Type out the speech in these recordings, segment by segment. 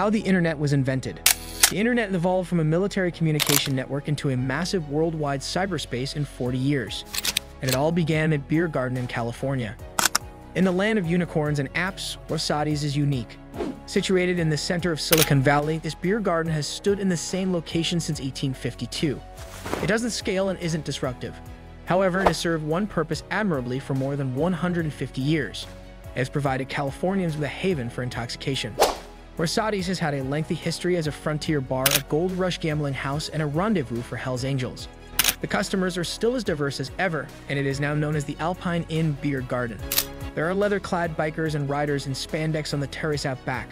How the Internet was invented. The Internet evolved from a military communication network into a massive worldwide cyberspace in 40 years. And it all began at Beer Garden in California. In the land of unicorns and apps, Rosati's is unique. Situated in the center of Silicon Valley, this beer garden has stood in the same location since 1852. It doesn't scale and isn't disruptive. However, it has served one purpose admirably for more than 150 years. It has provided Californians with a haven for intoxication. Rosati's has had a lengthy history as a frontier bar, a gold rush gambling house, and a rendezvous for Hell's Angels. The customers are still as diverse as ever, and it is now known as the Alpine Inn Beer Garden. There are leather-clad bikers and riders in spandex on the terrace out back.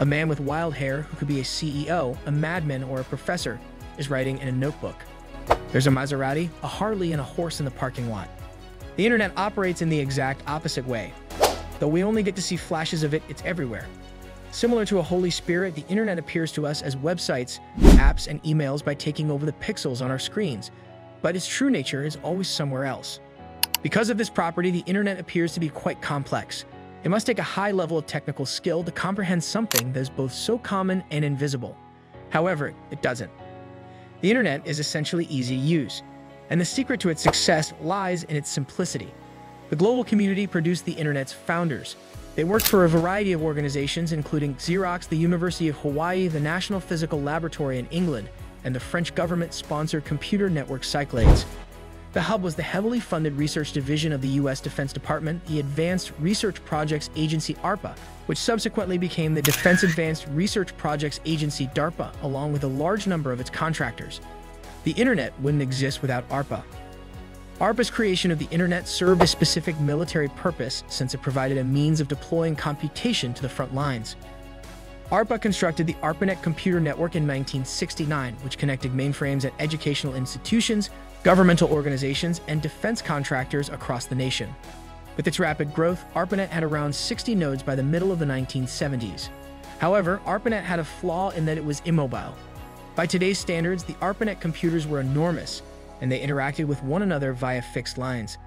A man with wild hair, who could be a CEO, a madman, or a professor, is writing in a notebook. There's a Maserati, a Harley, and a horse in the parking lot. The internet operates in the exact opposite way. Though we only get to see flashes of it, it's everywhere. Similar to a Holy Spirit, the internet appears to us as websites, apps, and emails by taking over the pixels on our screens, but its true nature is always somewhere else. Because of this property, the internet appears to be quite complex. It must take a high level of technical skill to comprehend something that is both so common and invisible. However, it doesn't. The internet is essentially easy to use, and the secret to its success lies in its simplicity. The global community produced the internet's founders. They worked for a variety of organizations, including Xerox, the University of Hawaii, the National Physical Laboratory in England, and the French government-sponsored computer network Cyclades. The Hub was the heavily funded research division of the U.S. Defense Department, the Advanced Research Projects Agency ARPA, which subsequently became the Defense Advanced Research Projects Agency DARPA, along with a large number of its contractors. The Internet wouldn't exist without ARPA. ARPA's creation of the Internet served a specific military purpose since it provided a means of deploying computation to the front lines. ARPA constructed the ARPANET computer network in 1969, which connected mainframes at educational institutions, governmental organizations, and defense contractors across the nation. With its rapid growth, ARPANET had around 60 nodes by the middle of the 1970s. However, ARPANET had a flaw in that it was immobile. By today's standards, the ARPANET computers were enormous, and they interacted with one another via fixed lines.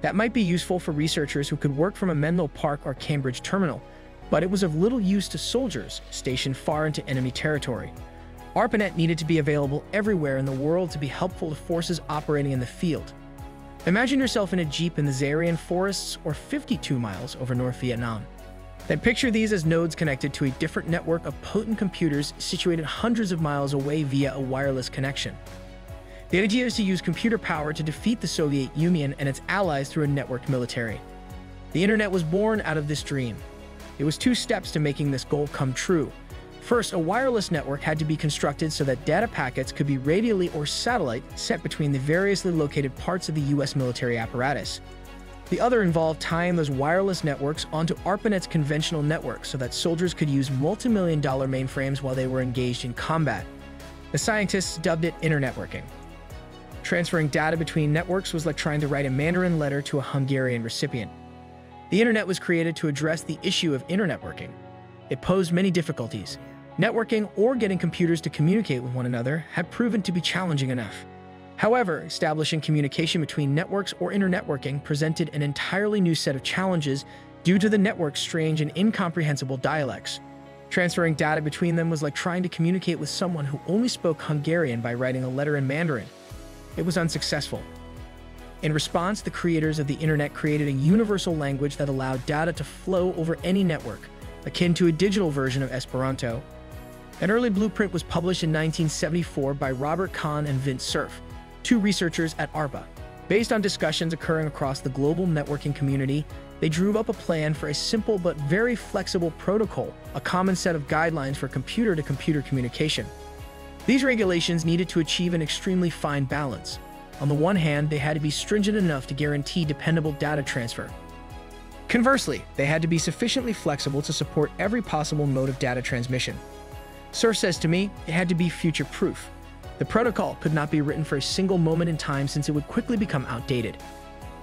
That might be useful for researchers who could work from a Menlo Park or Cambridge terminal, but it was of little use to soldiers stationed far into enemy territory. ARPANET needed to be available everywhere in the world to be helpful to forces operating in the field. Imagine yourself in a jeep in the Zairian forests or 52 miles over North Vietnam. Then picture these as nodes connected to a different network of potent computers situated hundreds of miles away via a wireless connection. The idea is to use computer power to defeat the Soviet Union and its allies through a networked military. The internet was born out of this dream, it was two steps to making this goal come true. First, a wireless network had to be constructed so that data packets could be radially or satellite sent between the variously located parts of the U.S. military apparatus. The other involved tying those wireless networks onto ARPANET's conventional network so that soldiers could use multi-million dollar mainframes while they were engaged in combat. The scientists dubbed it internetworking. Transferring data between networks was like trying to write a Mandarin letter to a Hungarian recipient. The internet was created to address the issue of internetworking. It posed many difficulties. Networking or getting computers to communicate with one another had proven to be challenging enough. However, establishing communication between networks or internetworking presented an entirely new set of challenges due to the network's strange and incomprehensible dialects. Transferring data between them was like trying to communicate with someone who only spoke Hungarian by writing a letter in Mandarin. It was unsuccessful. In response, the creators of the internet created a universal language that allowed data to flow over any network, akin to a digital version of Esperanto. An early blueprint was published in 1974 by Robert Kahn and Vint Cerf, two researchers at ARPA. Based on discussions occurring across the global networking community, they drew up a plan for a simple but very flexible protocol, a common set of guidelines for computer-to-computer -computer communication. These regulations needed to achieve an extremely fine balance, on the one hand, they had to be stringent enough to guarantee dependable data transfer. Conversely, they had to be sufficiently flexible to support every possible mode of data transmission. Cerf says to me, it had to be future-proof. The protocol could not be written for a single moment in time since it would quickly become outdated.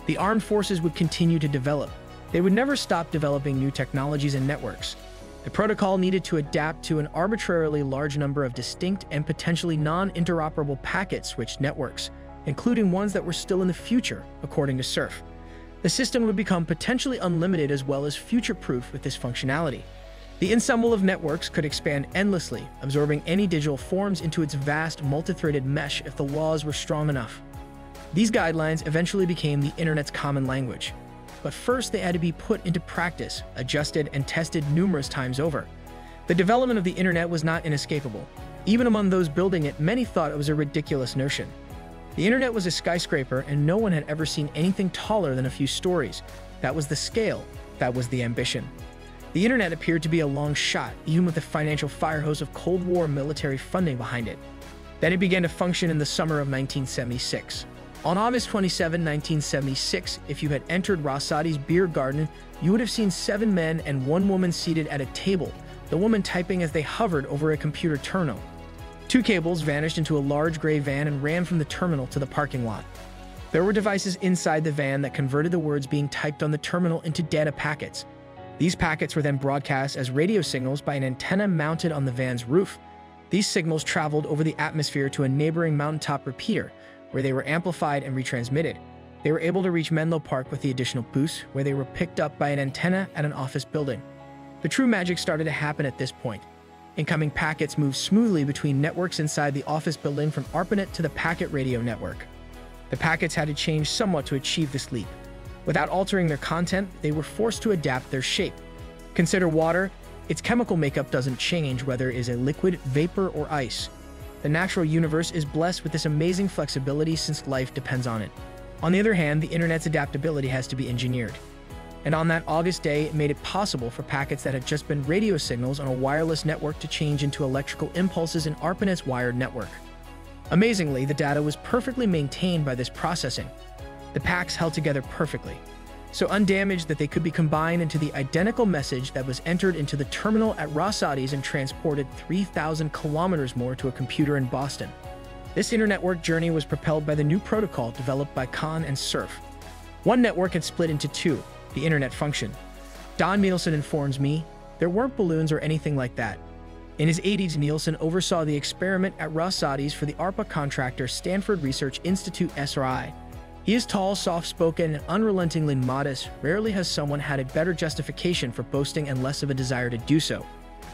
The armed forces would continue to develop. They would never stop developing new technologies and networks. The protocol needed to adapt to an arbitrarily large number of distinct and potentially non-interoperable packet-switched networks, including ones that were still in the future, according to Cerf. The system would become potentially unlimited as well as future-proof with this functionality. The ensemble of networks could expand endlessly, absorbing any digital forms into its vast multi-threaded mesh if the laws were strong enough. These guidelines eventually became the internet's common language. But first, they had to be put into practice, adjusted, and tested numerous times over. The development of the internet was not inescapable. Even among those building it, many thought it was a ridiculous notion. The internet was a skyscraper, and no one had ever seen anything taller than a few stories. That was the scale, that was the ambition. The internet appeared to be a long shot, even with the financial firehose of Cold War military funding behind it. Then it began to function in the summer of 1976. On August 27, 1976, if you had entered Rosati's beer garden, you would have seen seven men and one woman seated at a table, the woman typing as they hovered over a computer terminal. Two cables vanished into a large gray van and ran from the terminal to the parking lot. There were devices inside the van that converted the words being typed on the terminal into data packets. These packets were then broadcast as radio signals by an antenna mounted on the van's roof. These signals traveled over the atmosphere to a neighboring mountaintop repeater, where they were amplified and retransmitted. They were able to reach Menlo Park with the additional boost, where they were picked up by an antenna at an office building. The true magic started to happen at this point. Incoming packets moved smoothly between networks inside the office building from ARPANET to the packet radio network. The packets had to change somewhat to achieve this leap. Without altering their content, they were forced to adapt their shape. Consider water, its chemical makeup doesn't change whether it is a liquid, vapor, or ice. The natural universe is blessed with this amazing flexibility since life depends on it. On the other hand, the internet's adaptability has to be engineered and on that August day, it made it possible for packets that had just been radio signals on a wireless network to change into electrical impulses in ARPANET's wired network. Amazingly, the data was perfectly maintained by this processing. The packs held together perfectly, so undamaged that they could be combined into the identical message that was entered into the terminal at Rosati's and transported 3,000 kilometers more to a computer in Boston. This internetwork journey was propelled by the new protocol developed by Kahn and Cerf. One network had split into two, the internet function. Don Nielson informs me there weren't balloons or anything like that. In his 80s, Nielson oversaw the experiment at Rosati's for the ARPA contractor Stanford Research Institute SRI. He is tall, soft-spoken, unrelentingly modest. Rarely has someone had a better justification for boasting and less of a desire to do so.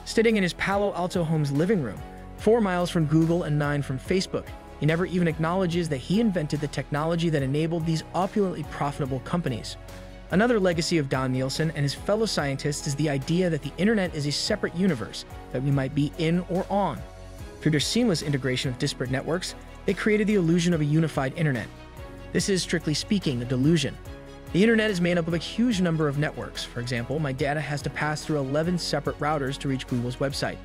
Sitting in his Palo Alto home's living room, four miles from Google and nine from Facebook, he never even acknowledges that he invented the technology that enabled these opulently profitable companies. Another legacy of Don Nielson and his fellow scientists is the idea that the internet is a separate universe that we might be in or on. Through their seamless integration of disparate networks, they created the illusion of a unified internet. This is, strictly speaking, a delusion. The internet is made up of a huge number of networks. For example, my data has to pass through 11 separate routers to reach Google's website.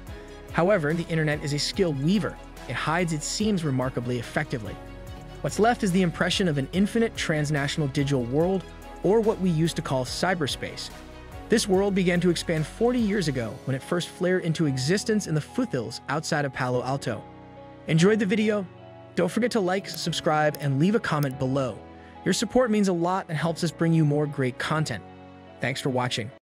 However, the internet is a skilled weaver. It hides its seams remarkably effectively. What's left is the impression of an infinite transnational digital world or what we used to call cyberspace. This world began to expand 40 years ago when it first flared into existence in the foothills outside of Palo Alto. Enjoyed the video? Don't forget to like, subscribe, and leave a comment below. Your support means a lot and helps us bring you more great content. Thanks for watching.